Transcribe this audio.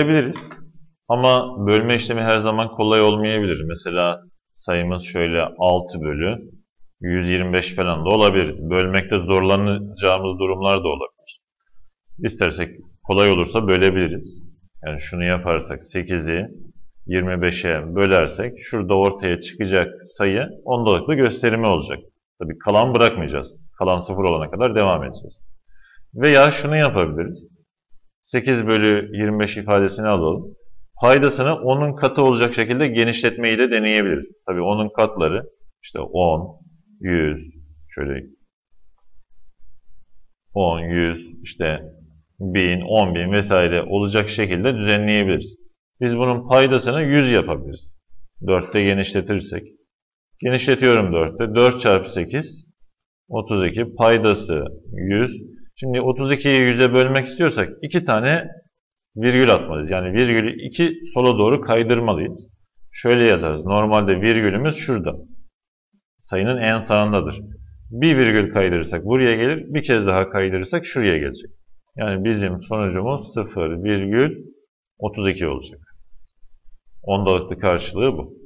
Yapabiliriz. Ama bölme işlemi her zaman kolay olmayabilir. Mesela sayımız şöyle 6 bölü 125 falan da olabilir. Bölmekte zorlanacağımız durumlar da olabilir. İstersek kolay olursa bölebiliriz. Yani şunu yaparsak 8'i 25'e bölersek şurada ortaya çıkacak sayı ondalıklı gösterimi olacak. Tabii kalan bırakmayacağız. Kalan sıfır olana kadar devam edeceğiz. Veya şunu yapabiliriz. 8 bölü 25 ifadesini alalım. Paydasını 10'un katı olacak şekilde genişletmeyi de deneyebiliriz. Tabii 10'un katları işte 10, 100, şöyle 10, 100, işte 1000, 10.000 vesaire olacak şekilde düzenleyebiliriz. Biz bunun paydasını 100 yapabiliriz. 4'te genişletirsek. Genişletiyorum 4'te. 4 çarpı 8, 32. Paydası 100. Şimdi 32'yi 100'e bölmek istiyorsak iki tane virgül atmalıyız. Yani virgülü iki sola doğru kaydırmalıyız. Şöyle yazarız. Normalde virgülümüz şurada. Sayının en sağındadır. Bir virgül kaydırırsak buraya gelir. Bir kez daha kaydırırsak şuraya gelecek. Yani bizim sonucumuz 0 virgül 32 olacak. Ondalıklı karşılığı bu.